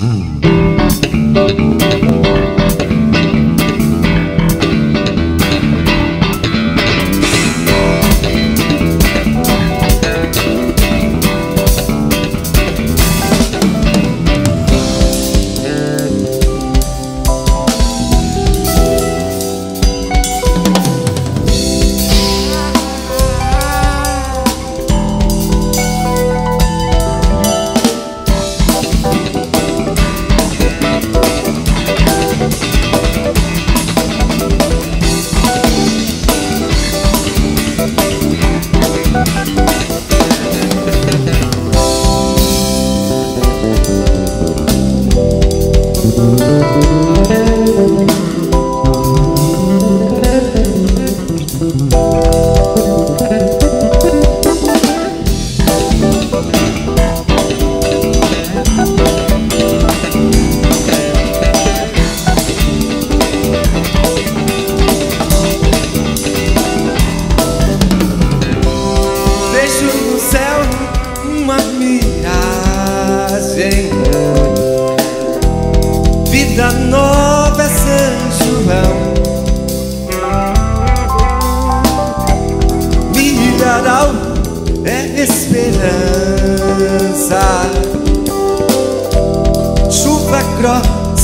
Mm.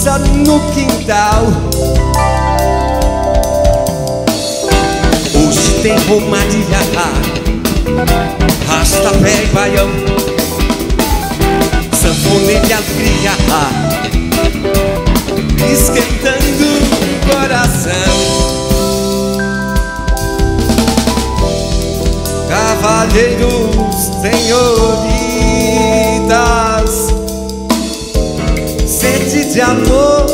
no quintal. Hoje tem romaria, rastapé e baião, sanfoneira fria, esquentando o coração. Cavaleiros, senhores. esse amor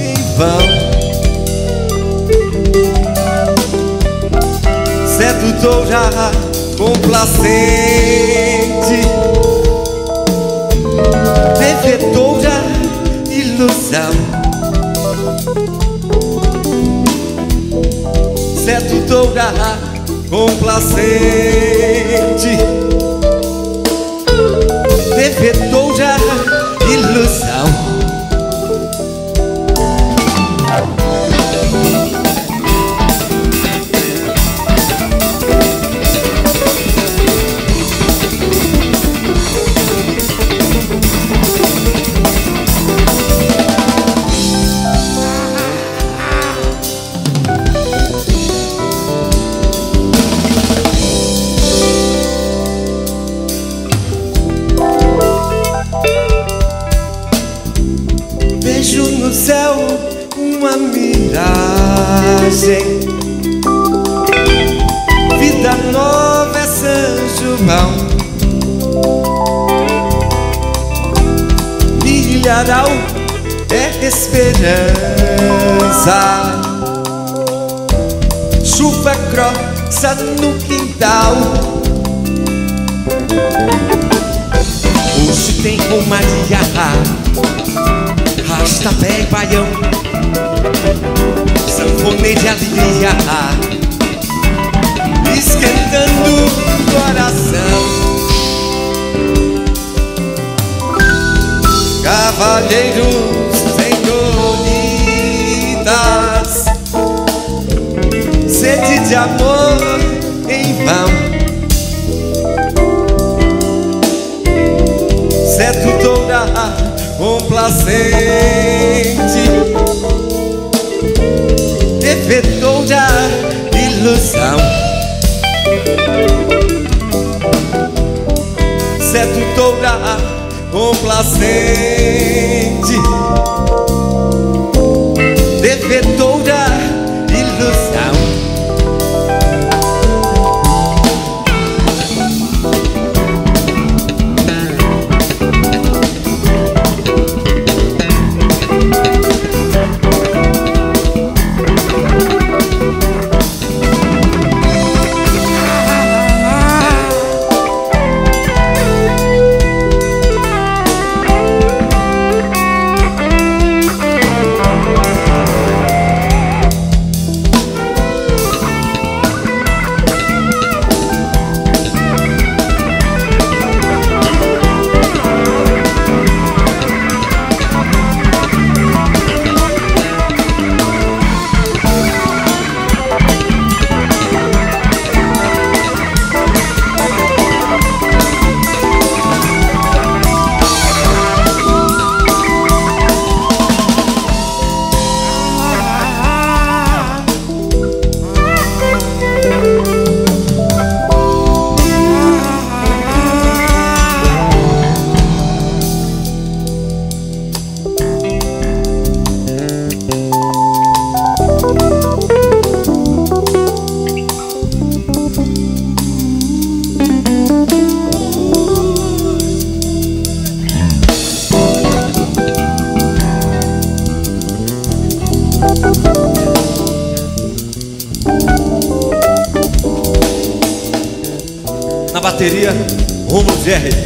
em vão. Sedutor já complacente, perfeitou já ilusão. Sedutor já complacente, perfeitou já ilusão. céu uma miragem. Vida nova é São João. Milharal é esperança. Chuva grossa no quintal. Hoje tem uma diarra basta pé e paião Sanfone de alegria. Esquentando o coração. Cavalheiros senhoritas. Sede de amor em vão. complacente. Defetou da ilusão. Sedutora complacente. Parceria Jerry.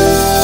you.